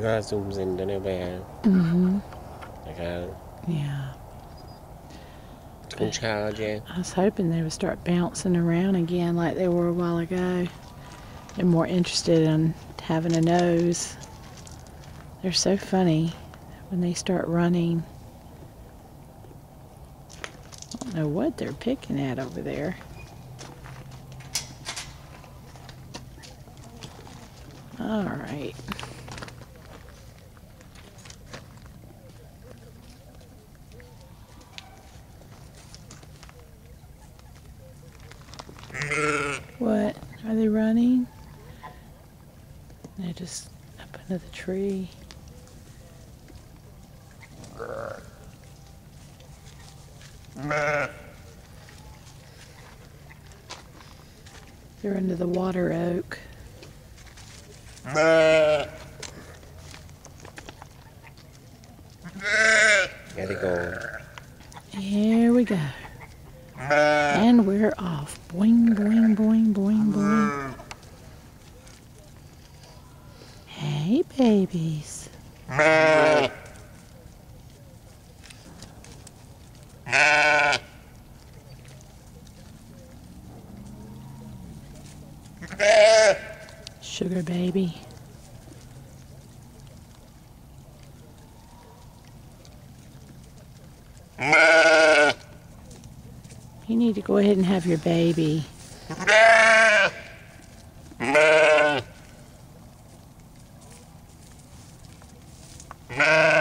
God zooms into their bed. Mm-hmm. Like yeah. Child, yeah. I was hoping they would start bouncing around again like they were a while ago. They're more interested in having a nose. They're so funny when they start running. I don't know what they're picking at over there. All right. What? Are they running? They're just up under the tree. They're under the water oak. Gotta go. Here we go. Uh, and we're off. Boing, boing, boing, boing, uh, boing. Hey, babies. Uh, Sugar baby. You need to go ahead and have your baby. Nah. Nah.